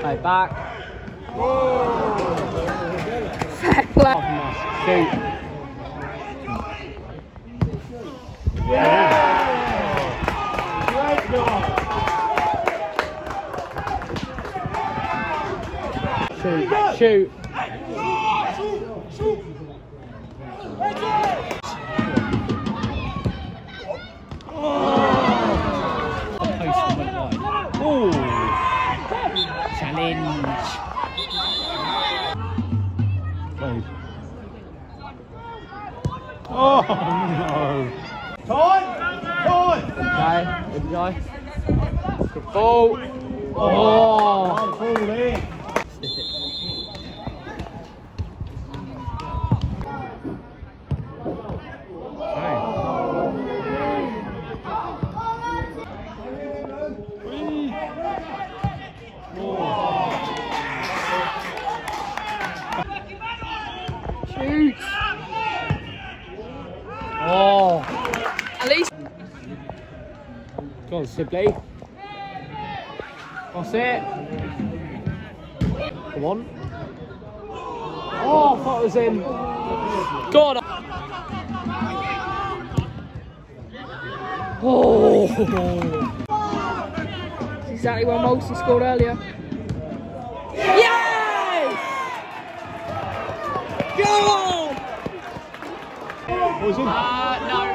Play back. Fair play. Shoot. Shoot. Shoot. Post went wide. Oh no. Thôi, thôi. Đây, đúng rồi. Full. Oh. Full đi. Go on, Sibley. That's it. Come on. Oh, I thought it was in. God. Oh. That's exactly what Moulton scored earlier. Yes! Go on! What was in? Uh, no.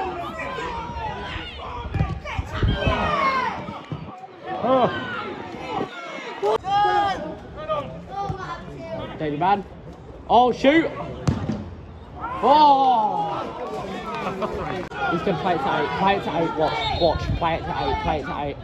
Daily man. Oh, shoot. Oh. He's going to play it to eight. Play it to eight. Watch. Watch. Play it to eight. Play it to eight.